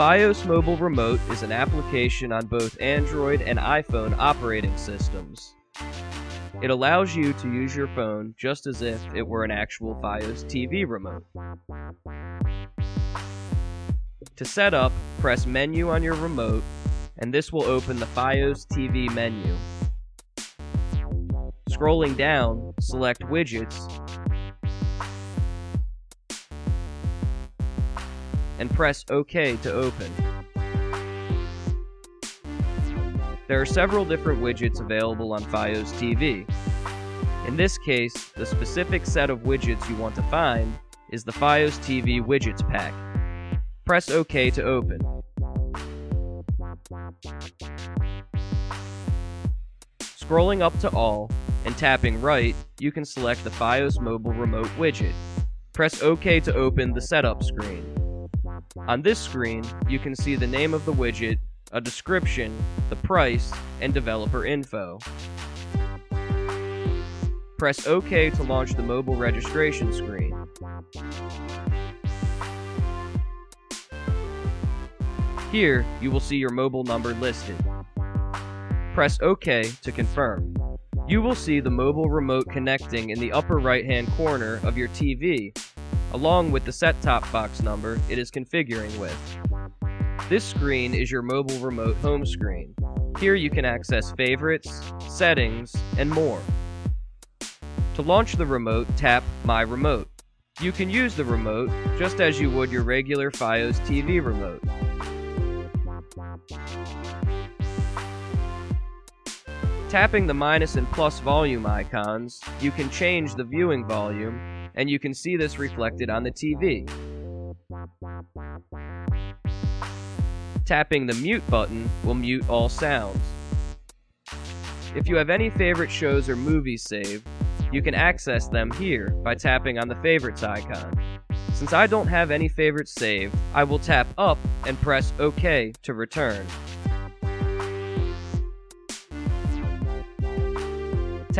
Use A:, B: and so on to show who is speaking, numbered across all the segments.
A: Fios Mobile Remote is an application on both Android and iPhone operating systems. It allows you to use your phone just as if it were an actual Fios TV remote. To set up, press Menu on your remote, and this will open the Fios TV menu. Scrolling down, select Widgets, and press OK to open. There are several different widgets available on Fios TV. In this case, the specific set of widgets you want to find is the Fios TV Widgets pack. Press OK to open. Scrolling up to All and tapping right, you can select the Fios Mobile Remote widget. Press OK to open the setup screen. On this screen, you can see the name of the widget a description, the price, and developer info. Press OK to launch the mobile registration screen. Here, you will see your mobile number listed. Press OK to confirm. You will see the mobile remote connecting in the upper right hand corner of your TV, along with the set-top box number it is configuring with. This screen is your mobile remote home screen. Here you can access favorites, settings, and more. To launch the remote, tap My Remote. You can use the remote just as you would your regular Fios TV remote. Tapping the minus and plus volume icons, you can change the viewing volume, and you can see this reflected on the TV. Tapping the mute button will mute all sounds. If you have any favorite shows or movies saved, you can access them here by tapping on the favorites icon. Since I don't have any favorites saved, I will tap up and press OK to return.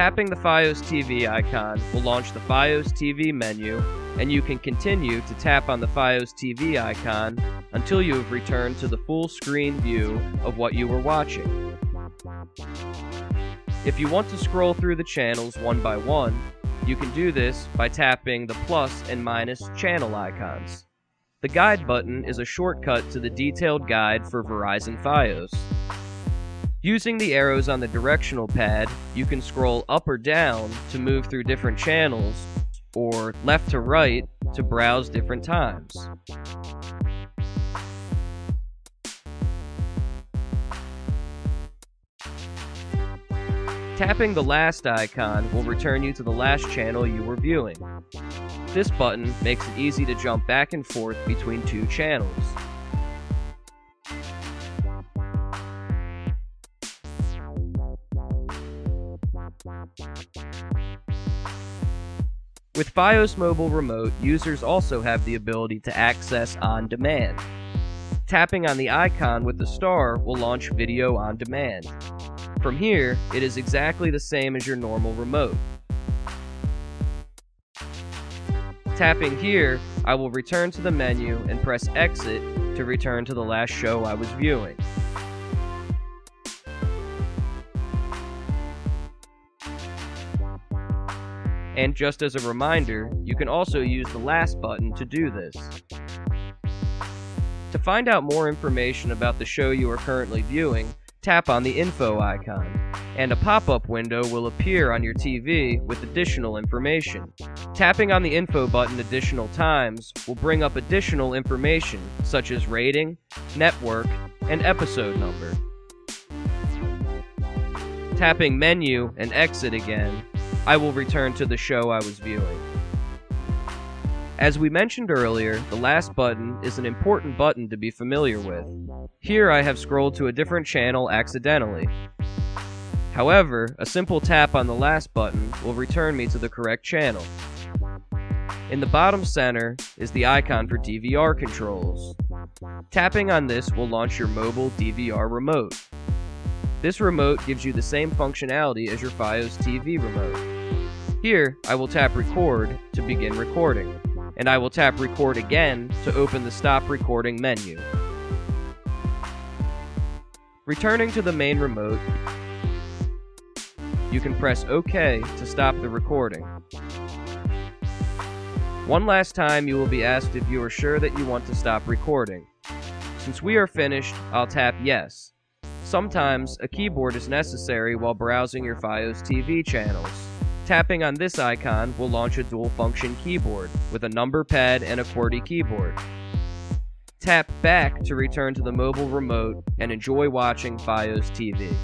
A: Tapping the Fios TV icon will launch the Fios TV menu, and you can continue to tap on the Fios TV icon until you have returned to the full screen view of what you were watching. If you want to scroll through the channels one by one, you can do this by tapping the plus and minus channel icons. The guide button is a shortcut to the detailed guide for Verizon Fios. Using the arrows on the directional pad, you can scroll up or down to move through different channels, or left to right to browse different times. Tapping the last icon will return you to the last channel you were viewing. This button makes it easy to jump back and forth between two channels. With Fios Mobile Remote, users also have the ability to access on demand. Tapping on the icon with the star will launch Video on Demand. From here, it is exactly the same as your normal remote. Tapping here, I will return to the menu and press Exit to return to the last show I was viewing. And just as a reminder, you can also use the last button to do this. To find out more information about the show you are currently viewing, tap on the info icon, and a pop-up window will appear on your TV with additional information. Tapping on the info button additional times will bring up additional information such as rating, network, and episode number. Tapping menu and exit again, I will return to the show I was viewing. As we mentioned earlier, the last button is an important button to be familiar with. Here I have scrolled to a different channel accidentally. However, a simple tap on the last button will return me to the correct channel. In the bottom center is the icon for DVR controls. Tapping on this will launch your mobile DVR remote. This remote gives you the same functionality as your Fios TV remote. Here, I will tap record to begin recording and I will tap record again to open the stop recording menu. Returning to the main remote, you can press OK to stop the recording. One last time, you will be asked if you are sure that you want to stop recording. Since we are finished, I'll tap Yes. Sometimes, a keyboard is necessary while browsing your FiOS TV channels. Tapping on this icon will launch a dual-function keyboard with a number pad and a QWERTY keyboard. Tap back to return to the mobile remote and enjoy watching FiOS TV.